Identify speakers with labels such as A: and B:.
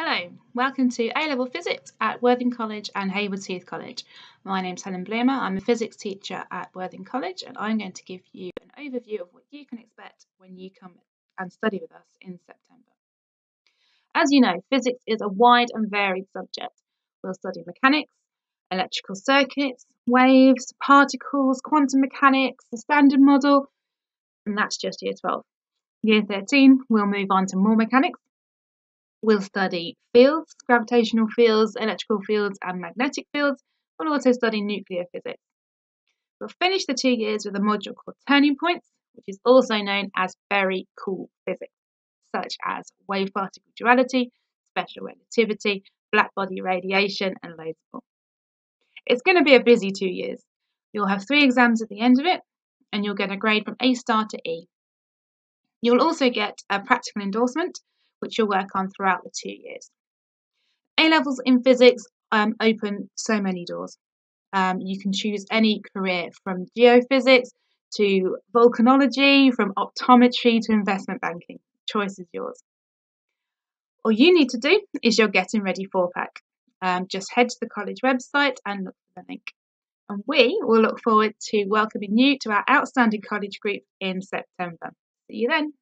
A: Hello, welcome to A-Level Physics at Worthing College and Haywards Heath College. My name's Helen Bloomer, I'm a physics teacher at Worthing College and I'm going to give you an overview of what you can expect when you come and study with us in September. As you know, physics is a wide and varied subject. We'll study mechanics, electrical circuits, waves, particles, quantum mechanics, the standard model, and that's just year 12. Year 13, we'll move on to more mechanics We'll study fields, gravitational fields, electrical fields, and magnetic fields. We'll also study nuclear physics. We'll finish the two years with a module called Turning Points, which is also known as very cool physics, such as wave particle duality, special relativity, black body radiation, and loads more. It's going to be a busy two years. You'll have three exams at the end of it, and you'll get a grade from A star to E. You'll also get a practical endorsement, which you'll work on throughout the two years. A levels in physics um, open so many doors. Um, you can choose any career from geophysics to volcanology, from optometry to investment banking. Choice is yours. All you need to do is your Getting Ready 4 pack. Um, just head to the college website and look for the link. And we will look forward to welcoming you to our outstanding college group in September. See you then.